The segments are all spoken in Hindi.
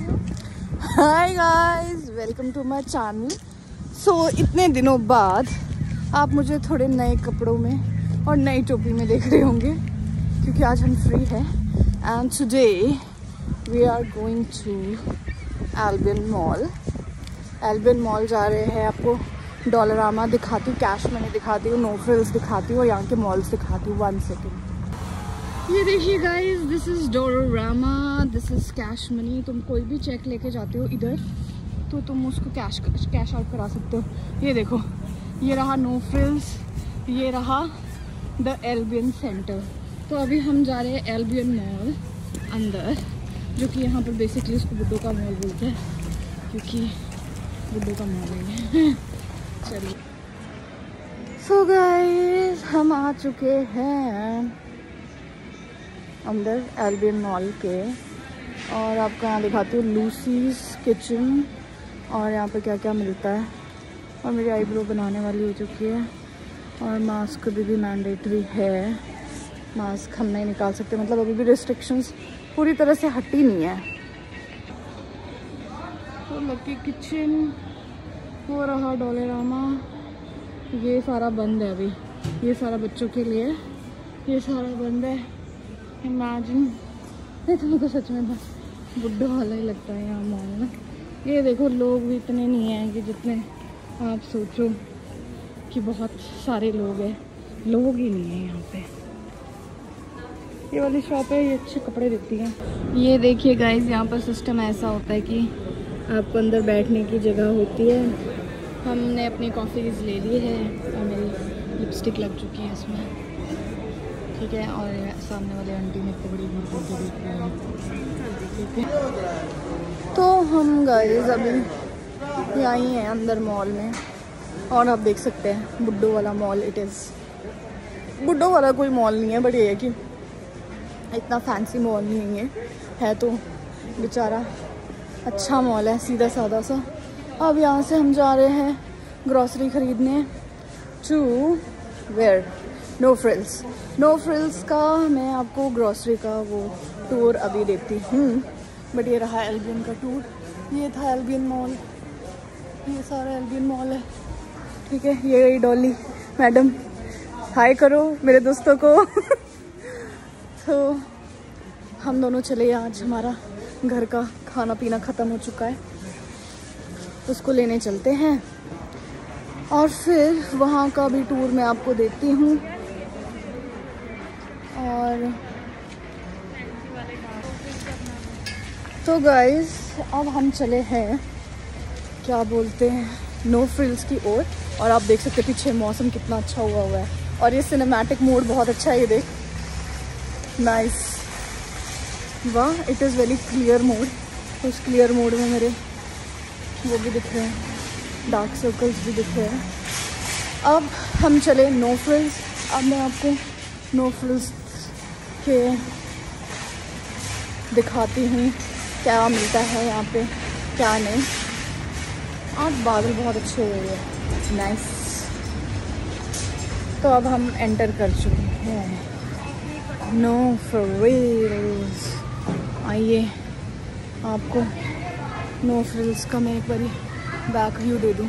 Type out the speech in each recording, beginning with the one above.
Hi guys welcome to my channel so इतने दिनों बाद आप मुझे थोड़े नए कपड़ों में और नई टोपी में देख रहे होंगे, क्योंकि आज हम फ्री हैं। And today we are going to Albion mall Albion mall जा रहे हैं आपको डॉलरामा दिखाती हूँ कैश मनी दिखाती हूँ नो फ्रिल्स दिखाती हूँ और यहाँ के मॉल्स दिखाती हूँ वन सेकेंड ये देखिए गाइस दिस इज़ डोरोरामा दिस इज़ कैश मनी तुम कोई भी चेक लेके जाते हो इधर तो तुम उसको कैश कैश आउट करा सकते हो। ये देखो, ये रहा नो फ्रिल्स ये रहा द एल्बियन सेंटर तो अभी हम जा रहे हैं एल्बियन मॉल अंदर, जो कि यहाँ पर बेसिकली उसको बुड्ढों का मॉल बोलते हैं, क्योंकि बुड्ढों का मॉल है। चलिए। सो गाइस हम आ चुके हैं। अंदर एल्बियन मॉल के। और आपको यहाँ दिखाती हूँ लूसीज किचन और यहाँ पे क्या क्या मिलता है। और मेरी आईब्रो बनाने वाली हो चुकी है। और मास्क अभी भी मैंडेटरी है। मास्क हम नहीं निकाल सकते। मतलब अभी भी रिस्ट्रिक्शंस पूरी तरह से हटी नहीं है। तो लकी किचन हो रहा डोलेरामा ये सारा बंद है अभी। ये सारा बच्चों के लिए। ये सारा बंद है। इमेजिन तो सच में बस बुढ़ा वाला ही लगता है यहाँ मॉल में। ये देखो, लोग भी इतने नहीं हैं कि जितने आप सोचो कि बहुत सारे लोग हैं। लोग ही नहीं हैं यहाँ पे। ये वाली शॉप है, ये अच्छे कपड़े देती हैं। ये देखिए गाइज़ यहाँ पर सिस्टम ऐसा होता है कि आपको अंदर बैठने की जगह होती है। हमने अपनी कॉफ़ीज़ ले ली है, और मेरी लिपस्टिक लग चुकी है इसमें। ठीक है और सामने वाले आंटी ने बड़ी देख रही है। ठीक है। तो हम गए अभी यहीं हैं अंदर मॉल में। और आप देख सकते हैं, बुड्ढो वाला मॉल इट इज़ बुड्ढो वाला कोई मॉल नहीं है बट ये है कि इतना फैंसी मॉल नहीं है है तो बेचारा अच्छा मॉल है, सीधा साधा सा। अब यहाँ से हम जा रहे हैं ग्रॉसरी ख़रीदने to where no frills no frills का मैं आपको ग्रॉसरी का वो टूर अभी देती हूँ। बट ये रहा एल्बियन का टूर ये था एल्बियन मॉल ये सारा एल्बियन मॉल है। ठीक है, ये रही डॉली मैडम हाय करो मेरे दोस्तों को। तो हम दोनों चले आज। हमारा घर का खाना पीना ख़त्म हो चुका है। उसको लेने चलते हैं। और फिर वहाँ का भी टूर मैं आपको देती हूँ। और तो गाइस अब हम चले हैं क्या बोलते हैं नो फ्रिल्स की ओर और, और आप देख सकते पीछे मौसम कितना अच्छा हुआ हुआ है। और ये सिनेमैटिक मोड बहुत अच्छा है ये देख। नाइस वाह it is very clear mode उस क्लियर मोड में मेरे वो भी दिख रहे हैं डार्क सर्कल्स भी दिख रहे हैं। अब हम चले नो फ्रिल्स अब मैं आपको नो फ्रिल्स के दिखाती हूँ क्या मिलता है यहाँ पे, क्या नहीं। आज बादल बहुत अच्छे हैं नाइस तो अब हम एंटर कर चुके हैं। नो फ्रिल्स आइए, आपको नो फ्रिल्स का मैं एक बार बैक व्यू दे दूँ।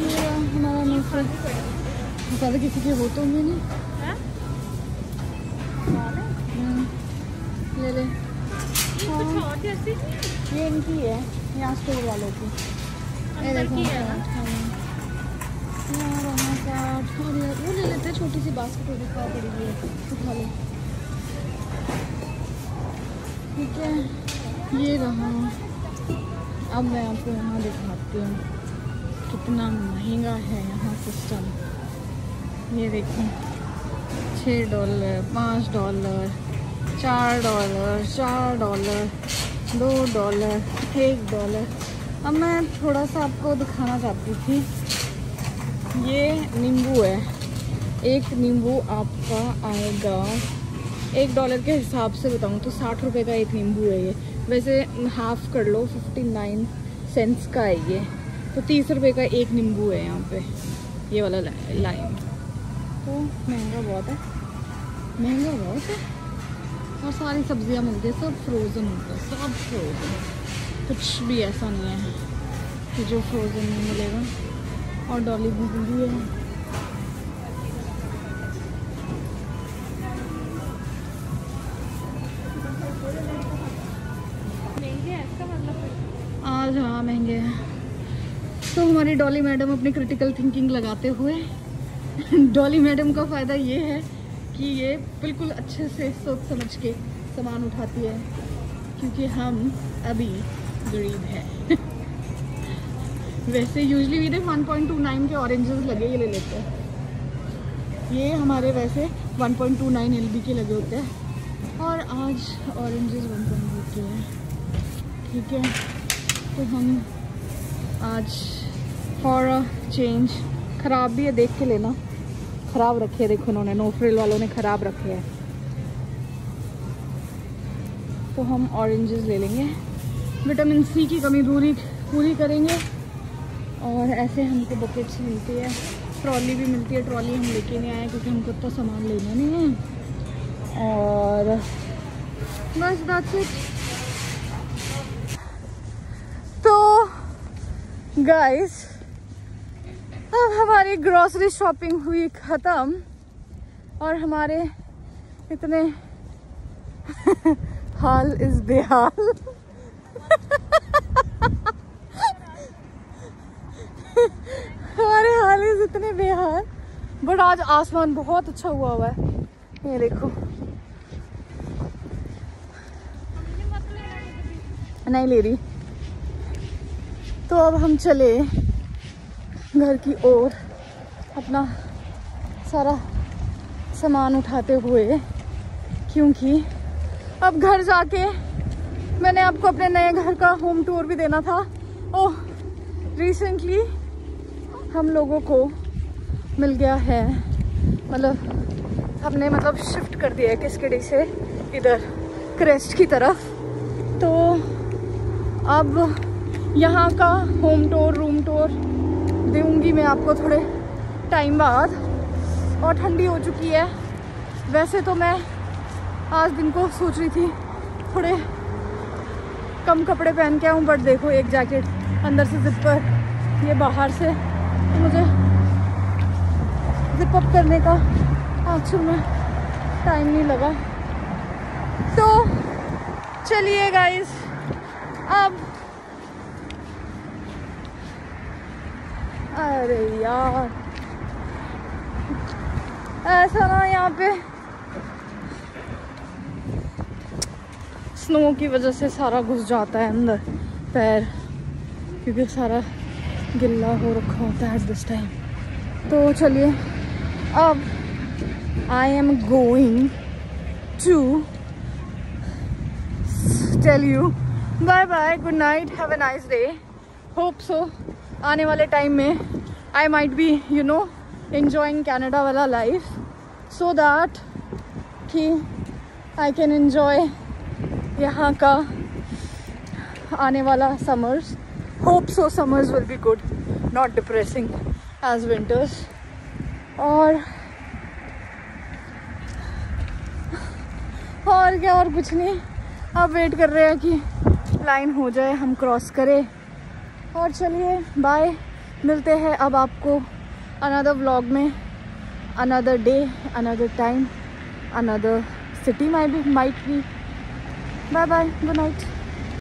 हमारा नो फ्रिल्स ज़्यादा किसी के हो तो होंगे नहीं। ये इनकी है यहाँ स्टोर वालों की। ये देखो वो ले लेते हैं छोटी सी बास्केट होगी है उठा लो। ठीक है ये रहा। अब मैं आपको यहाँ दिखाती हूँ कितना महँगा है यहाँ सिस्टम ये देखो छः डॉलर पाँच डॉलर चार डॉलर चार डॉलर दो डॉलर एक डॉलर अब मैं थोड़ा सा आपको दिखाना चाहती थी। ये नींबू है। एक नींबू आपका आएगा। एक डॉलर के हिसाब से बताऊँ तो साठ रुपए का एक नींबू है ये। वैसे हाफ़ कर लो फिफ्टी नाइन सेंट्स का है ये। तो तीस रुपए का एक नींबू है यहाँ पे। ये वाला लाइन तो महँगा बहुत है। महँगा बहुत है? और सारी सब्ज़ियाँ मिलती है सब फ्रोज़न होता है। सब फ्रोज़न कुछ भी ऐसा नहीं है कि जो फ्रोज़न नहीं मिलेगा। और डॉली भी भी है आज हाँ महँगे हैं। तो हमारी डॉली मैडम अपनी क्रिटिकल थिंकिंग लगाते हुए डॉली मैडम का फ़ायदा ये है कि ये बिल्कुल अच्छे से सोच समझ के सामान उठाती है, क्योंकि हम अभी गरीब हैं। वैसे यूजली भी वन 1.29 के ऑरेंजेस लगे ही ले लेते हैं। ये हमारे वैसे 1.29 एलबी के लगे होते हैं। और आज ऑरेंजेस 1.2 के हैं। ठीक है तो हम आज फॉर चेंज ख़राब भी है, देख के लेना। ख़राब रखे देखो उन्होंने नो फ्रिल वालों ने ख़राब रखे हैं। तो हम ऑरेंजेस ले लेंगे। विटामिन सी की कमी पूरी पूरी करेंगे। और ऐसे हमको बकेट्स मिलती है। ट्रॉली भी मिलती है ट्रॉली हम लेके नहीं आए क्योंकि हमको तो सामान लेना नहीं है। और बस दैट्स तो गाइस अब हमारी ग्रॉसरी शॉपिंग हुई ख़त्म और हमारे इतने हाल इस बेहाल। हमारे हाल इस इतने बेहाल। बट आज आसमान बहुत अच्छा हुआ हुआ है। ये देखो। नहीं ले रही। तो अब हम चले। घर की ओर अपना सारा सामान उठाते हुए, क्योंकि अब घर जाके मैंने आपको अपने नए घर का होम टूर भी देना था। ओह रिसेंटली हम लोगों को मिल गया है मतलब हमने मतलब शिफ्ट कर दिया है किसकड़ी से इधर क्रेस्ट की तरफ़। तो अब यहाँ का होम टूर रूम टूर दूँगी मैं आपको थोड़े टाइम बाद और ठंडी हो चुकी है। वैसे तो मैं आज दिन को सोच रही थी थोड़े कम कपड़े पहन के आऊँ बट देखो एक जैकेट अंदर से जिप पर ये बाहर से। तो मुझे जिप अप करने का एक्चुअल में टाइम नहीं लगा। तो चलिए गाइस अब अरे यार। ऐसा ना यहाँ पे स्नो की वजह से सारा घुस जाता है अंदर, पैर, क्योंकि सारा गिल्ला हो रखा होता है एट दिस टाइम तो चलिए, अब I am going to tell you bye bye good night have a nice day hope so आने वाले टाइम में I might be you know enjoying Canada वाला लाइफ सो दैट कि आई कैन इन्जॉय यहाँ का आने वाला summers hope so summers will be good not depressing as winters और और क्या और कुछ नहीं। अब वेट कर रहे हैं कि लाइन हो जाए, हम क्रॉस करें। और चलिए बाय मिलते हैं अब आपको अनदर व्लॉग में another day another time another city my भी माइट भी बाय बाय गुड नाइट